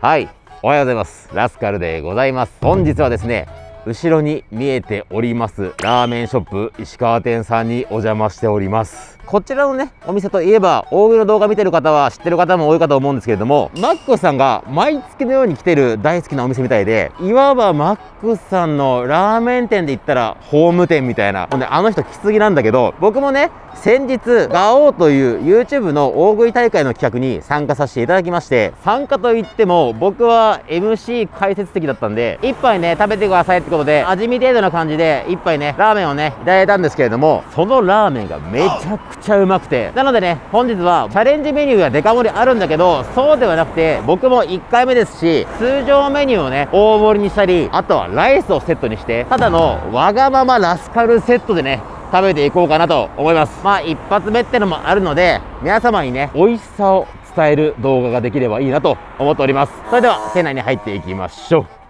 はい。おはようございます。ラスカルでございます。本日はですね後ろに見えておりますラーメンショップ石川店さんにお邪魔しております。こちらのねお店といえば大食いの動画見てる方は知ってる方も多いかと思うんですけれどもマックさんが毎月のように来てる大好きなお店みたいでいわばマックさんのラーメン店で言ったらホーム店みたいな。ほんであの人来すぎなんだけど僕もね先日ガオーという YouTube の大食い大会の企画に参加させていただきまして参加といっても僕は MC 解説的だったんで一杯ね食べてくださいってことで味見程度な感じで一杯ねラーメンをねいただいたんですけれどもそのラーメンがめちゃくちゃくちゃうまくて。なのでね本日はチャレンジメニューがデカ盛りあるんだけどそうではなくて僕も1回目ですし通常メニューをね大盛りにしたりあとはライスをセットにしてただのわがままラスカルセットでね食べていこうかなと思います。まあ一発目ってのもあるので皆様にね美味しさを伝える動画ができればいいなと思っております。それでは店内に入っていきましょう。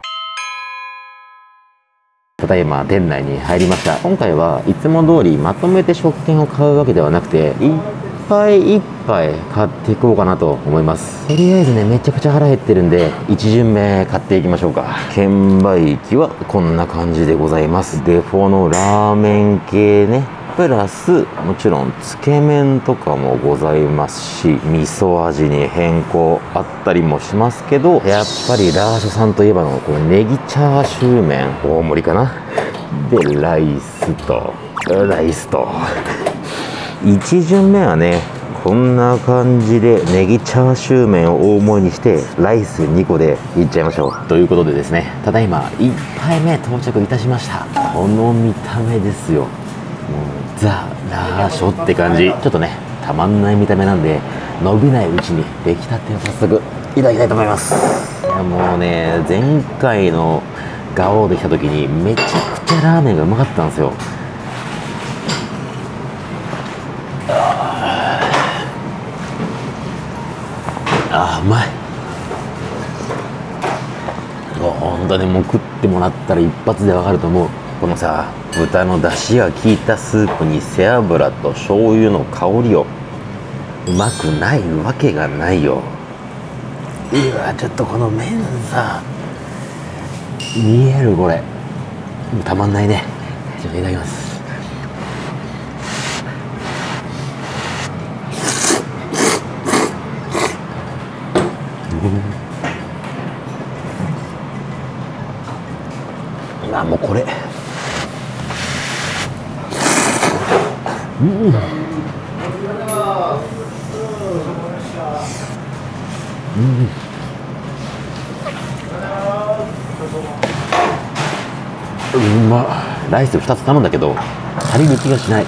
ただいま店内に入りました。今回はいつも通りまとめて食券を買うわけではなくていっぱいいっぱい買っていこうかなと思います。とりあえずねめちゃくちゃ腹減ってるんで1巡目買っていきましょうか。券売機はこんな感じでございます。デフォのラーメン系ねプラスもちろんつけ麺とかもございますし味噌味に変更あったりもしますけどやっぱりラーショさんといえばのこのネギチャーシュー麺大盛りかな？でライスとライスと。1巡目はねこんな感じでネギチャーシュー麺を大盛りにしてライス2個でいっちゃいましょう。ということでですねただいま1杯目到着いたしました。この見た目ですよ。ザ・ラーショって感じ。ちょっとねたまんない見た目なんで伸びないうちに出来たてを早速いただきたいと思います。いやもうね前回のガオーで来た時にめちゃくちゃラーメンがうまかったんですよ。あーうまい。本当にもう食ってもらったら一発でわかると思う。このさ豚の出汁が効いたスープに背脂と醤油の香りをうまくないわけがないよ。うわちょっとこの麺さ見えるこれ。たまんないね。じゃあいただきます。うん。あもうこれ。うんうん。うん。まライス2つ頼ん。だけど足りる気がしない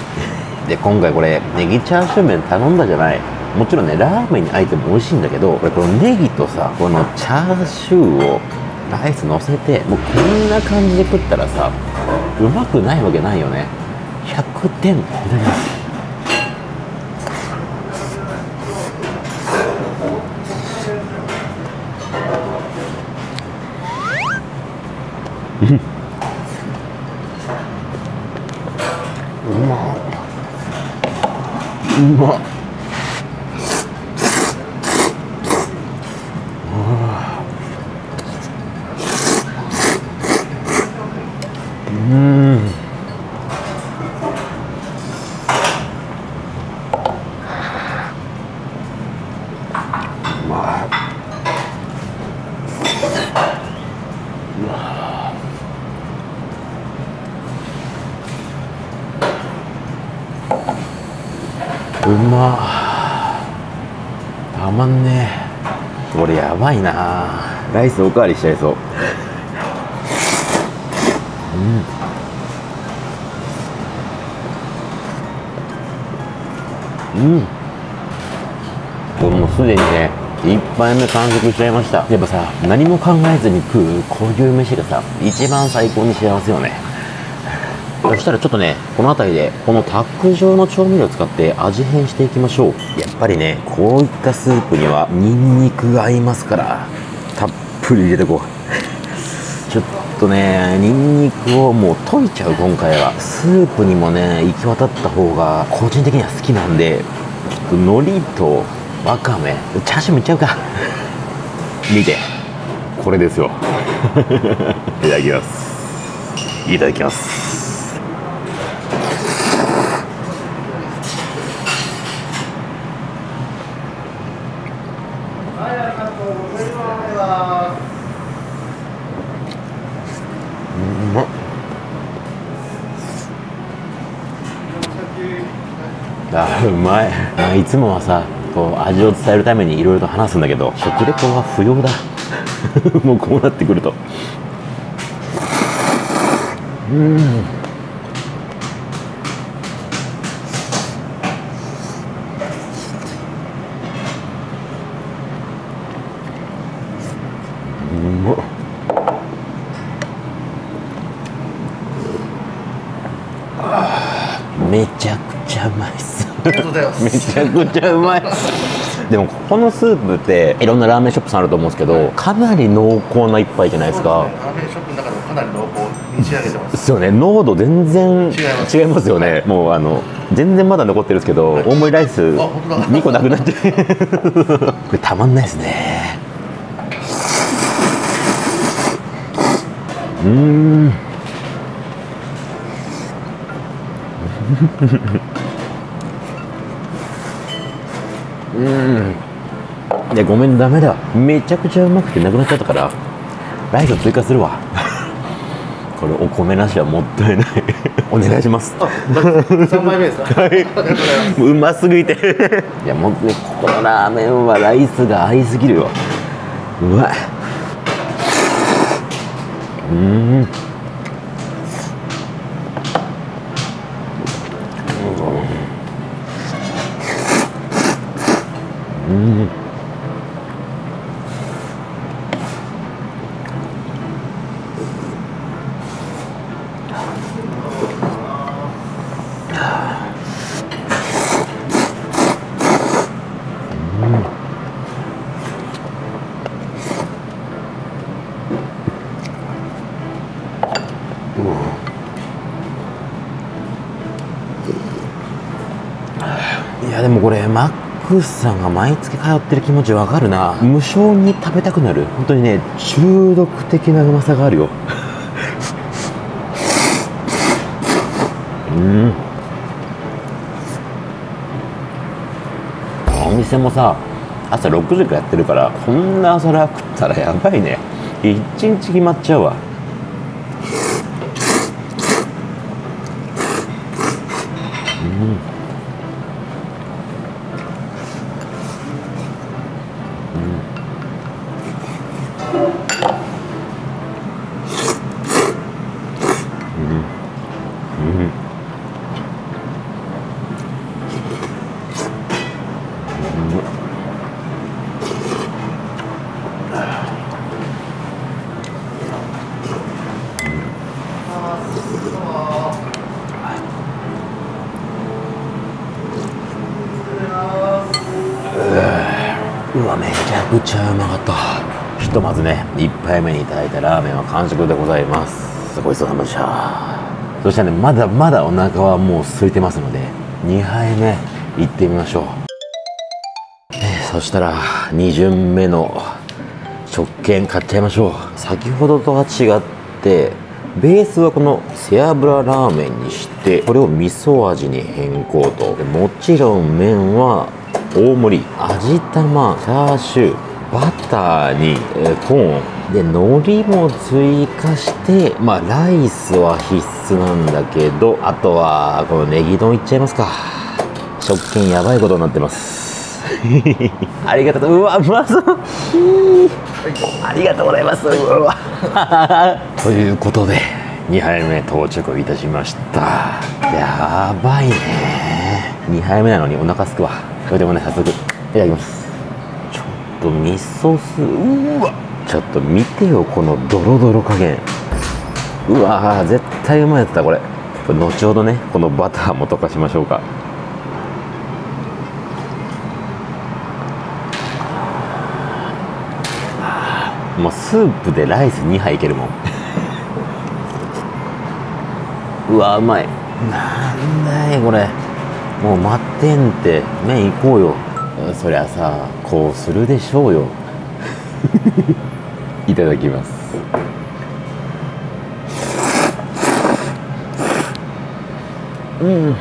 で今回これネギチャーシュー麺頼ん。だじゃないもちろん。ねラーメンにあえても美味しいん。だけどこれこのネギとさこのチャーシューをライス乗せてもうこん。な感じで食ったらさうまくないわけないよね100点。いただきますうまっ。うまっ。うんうまいうまたまんねえこれやばいな。ライスおかわりしちゃいそう。うん。うん。これもうすでにね一杯目完食しちゃいました。やっぱさ何も考えずに食うこういう飯がさ一番最高に幸せよねそしたらちょっとねこの辺りでこのタック状の調味料を使って味変していきましょう。やっぱりねこういったスープにはニンニクが合いますからたっぷり入れてこう。ちょっとねニンニクをもう溶いちゃう今回は。スープにもね行き渡った方が個人的には好きなんでちょっと海苔とわかめチャーシューもいっちゃうか。見て。これですよ。いただきます。いただきますうまい、いつもはさこう味を伝えるためにいろいろと話すんだけど食レポは不要だ。もうこうなってくると。うん。うまっめちゃくちゃうまいっすありがとうございます。めちゃくちゃうまい。でもここのスープっていろんなラーメンショップさんあると思うんですけどかなり濃厚な一杯じゃないですか。ね。ラーメンショップの中でもかなり濃厚に仕上げてます。ですよね。濃度全然違います。よね。もうあの全然まだ残ってるんですけど大盛りライス本当だ。2個なくなって これたまんないですね。うーんうん。いやごめんダメだ。めちゃくちゃうまくてなくなっちゃったからライス追加するわ。これお米なしはもったいない。お願いします。3枚目ですか？はい。ありがとうございます。うますぎて。いやもうねこのラーメンはライスが合いすぎるよ。うまいうーんうんいやでもこれマックスさんが毎月通ってる気持ちわかるな。無性に食べたくなる。本当にね中毒的なうまさがあるよ。うん。お店もさ朝6時からやってるからこんな朝ラー食ったらやばいね。一日決まっちゃうわ。うん。ちゃうまかった。ひとまずね1杯目にいただいたラーメンは完食でございます。ごちそうさまでしたそしたらねまだまだお腹はもう空いてますので2杯目行ってみましょう、ねそしたら2巡目の食券買っちゃいましょう。先ほどとは違ってベースはこの背脂ラーメンにしてこれを味噌味に変更と。でもちろん麺は大盛り。味玉チャーシューバターに、えーコーンで海苔も追加してまあライスは必須なんだけどあとはこのネギ丼いっちゃいますか。食券やばいことになってます。ありがとう。うわうまそう。ありがとうございます。うわ。ということで2杯目到着いたしました。やばいね。2杯目なのにお腹すくわ。それでもね早速いただきますと味噌スーうわちょっと見てよこのドロドロ加減。うわ絶対うまいやつだこれ。これ後ほどねこのバターも溶かしましょうか。もうスープでライス2杯いけるもん。うわうまい。なんだいこれ。もう待ってんって。麺行こうよ。そりゃさこうするでしょうよ。いただきます。うん。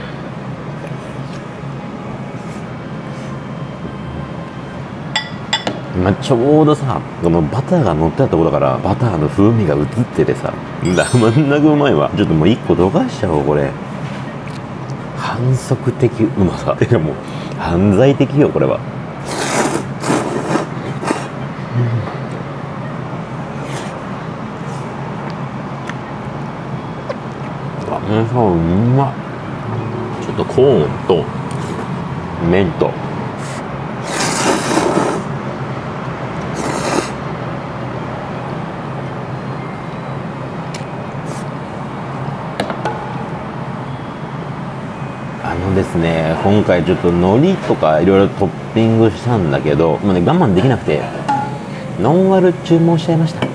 まあ、ちょうどさこのバターが乗ってたところだからバターの風味が移っててさたまんなくうまいわ。ちょっともう一個どかしちゃおうこれ。反則的うまさ。てかもう犯罪的よこれは。あねそううまっ。ちょっとコーンと。麺とですね。今回ちょっと海苔とかいろいろトッピングしたんだけどもうね我慢できなくてノンアル注文しちゃいました。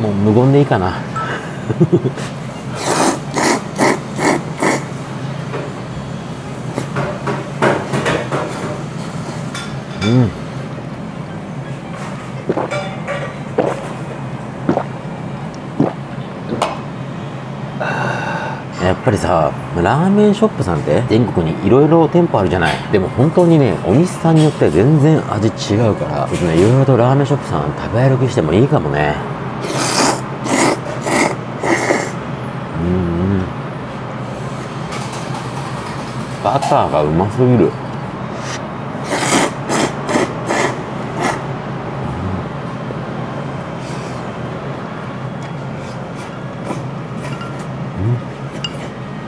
もう無言でいいかな。うん。やっぱりさラーメンショップさんって全国にいろいろ店舗あるじゃない。でも本当にねお店さんによって全然味違うからちょっとねいろいろとラーメンショップさん食べ歩きしてもいいかもねうんバターがうますぎる。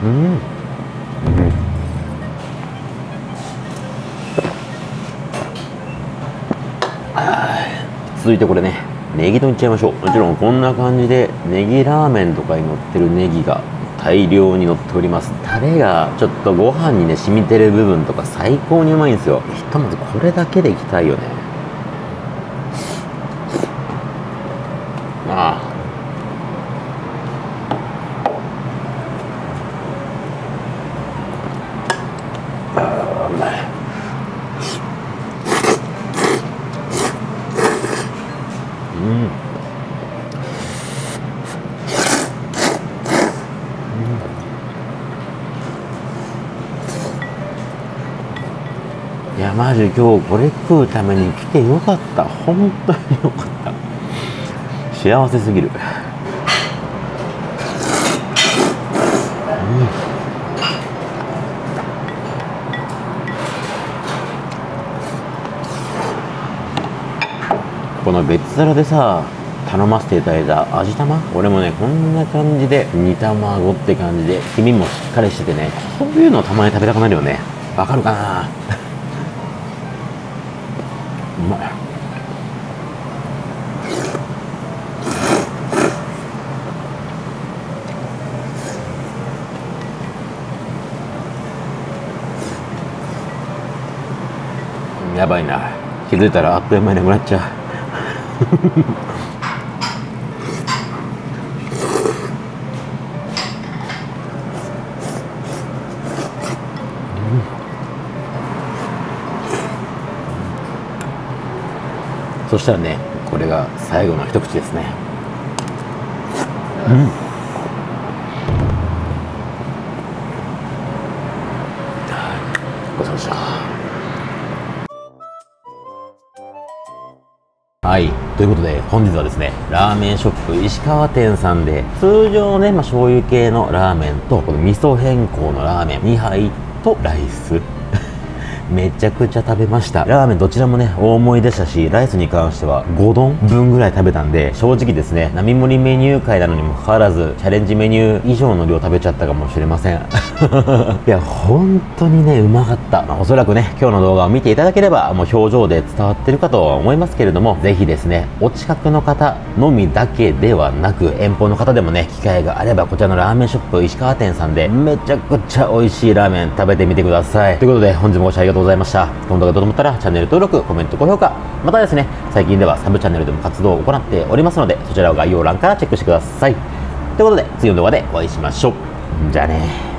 うん、うん。続いてこれねネギ丼いっちゃいましょうもちろん。こん。な感じでネギラーメンとかに乗ってるネギが大量に乗っております。タレがちょっとご飯にね染みてる部分とか最高にうまいんですよ。ひとまずこれだけでいきたいよね。ああ。いやマジ今日これ食うために来てよかった。本当によかった。幸せすぎる。この別皿でさ頼ませていただいた味玉？俺もねこんな感じで煮卵って感じで黄身もしっかりしててねこういうのたまに食べたくなるよね。わかるかな？まい。やばいな。気づいたらあっという間になくなっちゃう。そしたらねこれが最後の一口ですねうんごちそうさまでしたはい。ということで、本日はですね、ラーメンショップ石川店さんで、通常のね、まあ、醤油系のラーメンと、この味噌変更のラーメン2杯とライス。めちゃくちゃ食べました。ラーメンどちらもね、大盛りでしたし、ライスに関しては5丼分ぐらい食べたんで、正直ですね、並盛りメニュー会なのにもかかわらず、チャレンジメニュー以上の量食べちゃったかもしれません。いや、本当にね、うまかった。まあおそらくね、今日の動画を見ていただければ、もう表情で伝わってるかとは思いますけれども、ぜひですね、お近くの方のみだけではなく、遠方の方でもね、機会があれば、こちらのラーメンショップ石川店さんで、めちゃくちゃ美味しいラーメン食べてみてください。ということで、本日もご視聴ありがとうございました。ございました。この動画どう思ったらチャンネル登録、コメント、高評価、またですね、最近ではサブチャンネルでも活動を行っておりますので、そちらを概要欄からチェックしてください。ということで、次の動画でお会いしましょう。じゃあね